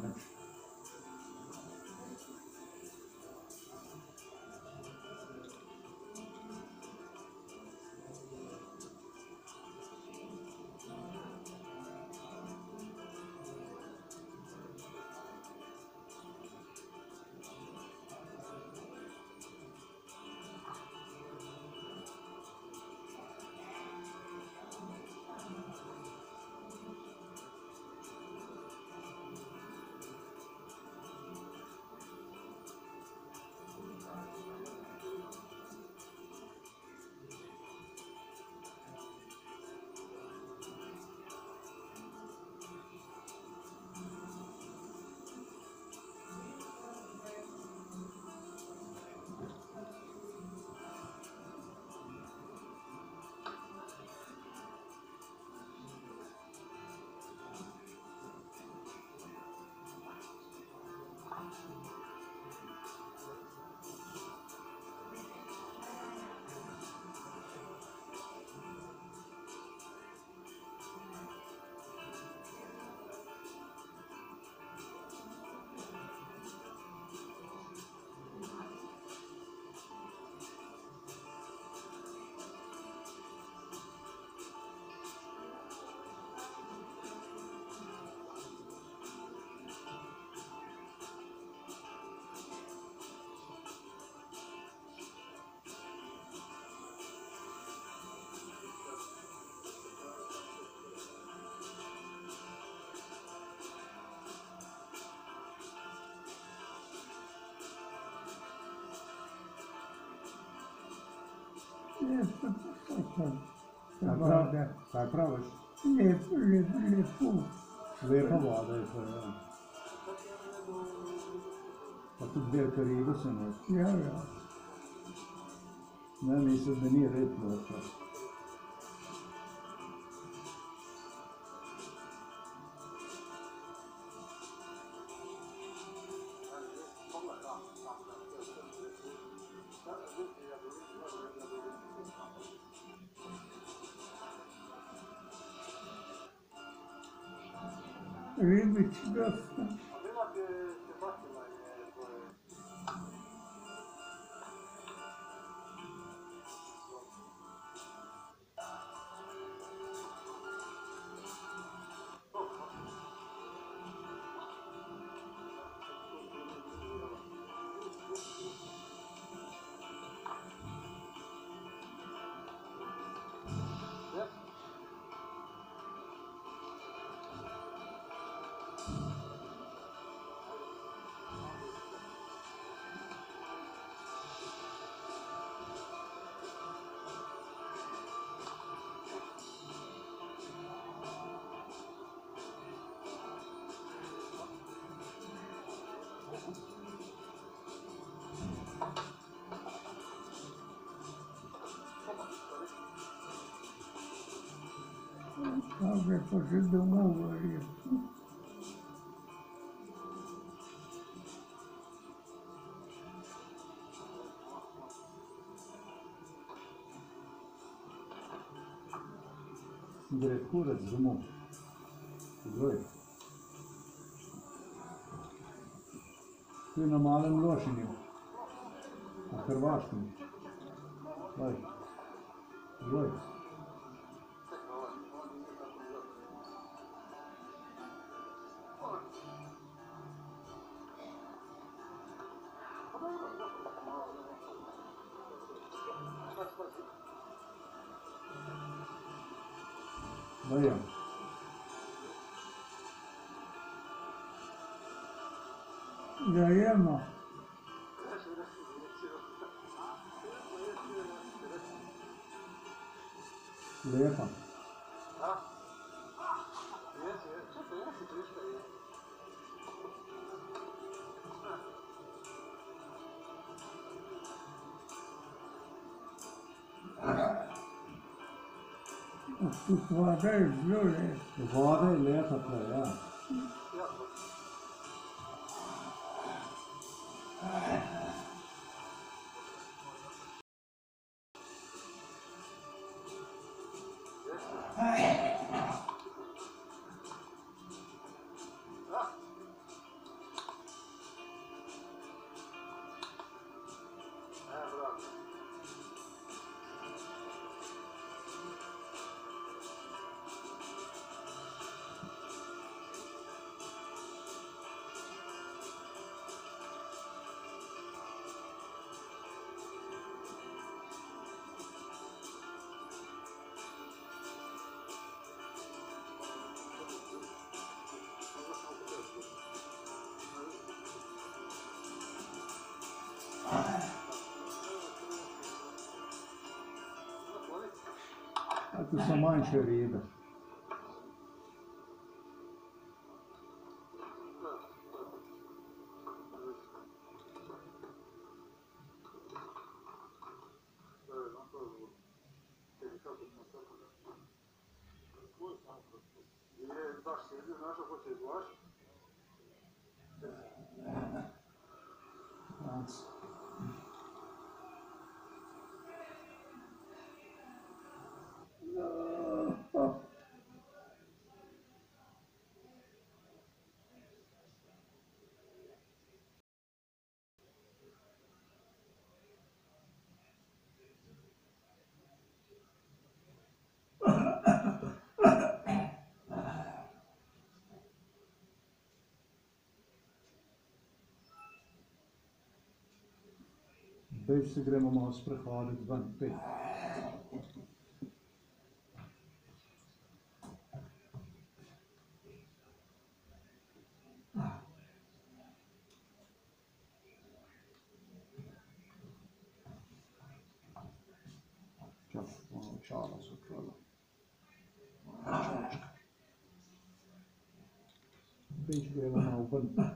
Нет, Sartra, Sartravaş. Lep, lep, lepu. Lepa vadaysa ya. Bakın bir karıyı bu sene. Ya ya. Neredeyse beni yer etmiyor. Pa že domov verjetno. Gre kurac domov. Glej. Tu je na malem lošenju. Na Hrvaškem. Glej. Glej. water is blue. The water is left up yeah. mãe. Jeugdprogram om ons vergader van Pet. Charles O'Connell. George. Beetje.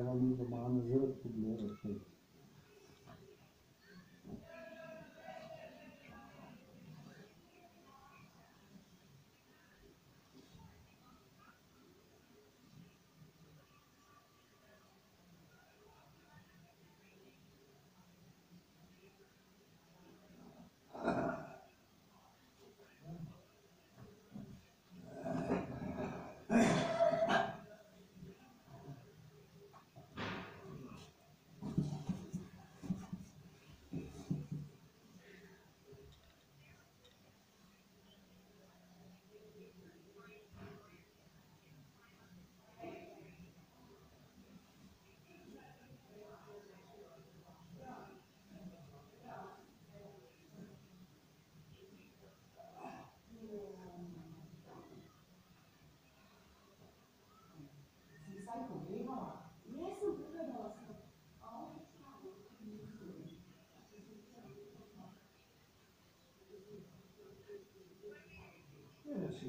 herhalde zamanı zırh kulları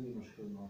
немножко на